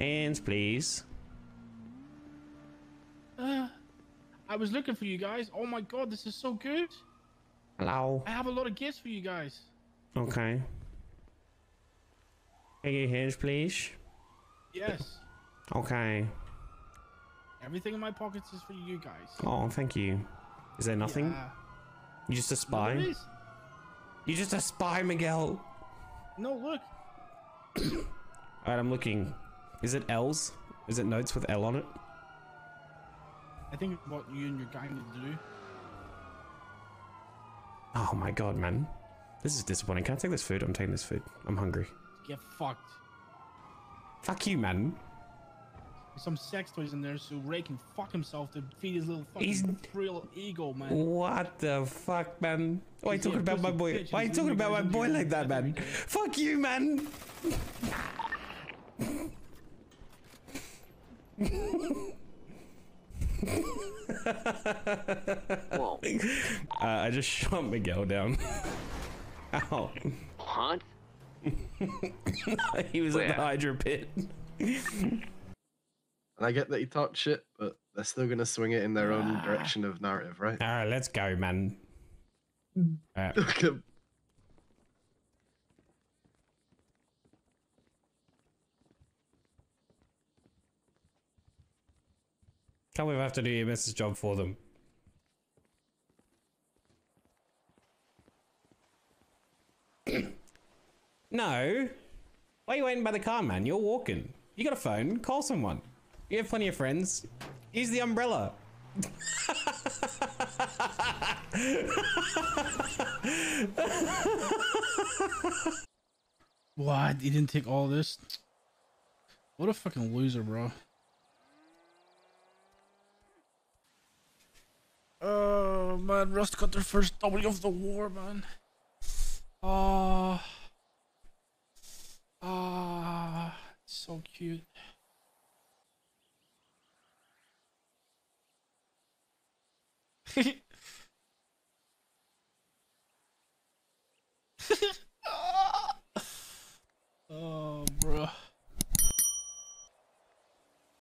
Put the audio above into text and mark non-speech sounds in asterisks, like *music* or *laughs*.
Hands, please. Uh, I was looking for you guys. Oh my god, this is so good. Hello. I have a lot of gifts for you guys. Okay. Can your hands, please? Yes. Okay. Everything in my pockets is for you guys. Oh, thank you. Is there nothing? Yeah. You just a spy? is. You just a spy, Miguel. No, look. Alright, I'm looking. Is it L's? Is it notes with L on it? I think what you and your gang need to do. Oh my god, man. This is disappointing. Can I take this food? I'm taking this food. I'm hungry. Get fucked. Fuck you, man. There's some sex toys in there so Ray can fuck himself to feed his little fucking He's- real ego, man. What the fuck, man? Why are you talking about my boy? Why are you talking about my boy like that, man? Fuck you, man. Whoa. Uh, I just shot Miguel down. Ow. What? *laughs* he was at the Where? Hydra pit. And I get that he talked shit, but they're still gonna swing it in their own direction of narrative, right? Alright, let's go, man. *laughs* Alright. Can't believe I have to do your missus job for them. *clears throat* no. Why are you waiting by the car, man? You're walking. You got a phone. Call someone. You have plenty of friends. Use the umbrella. *laughs* What? He didn't take all this? What a fucking loser, bro. Oh man, Rust got their first W of the war, man. Oh, ah, so cute. *laughs*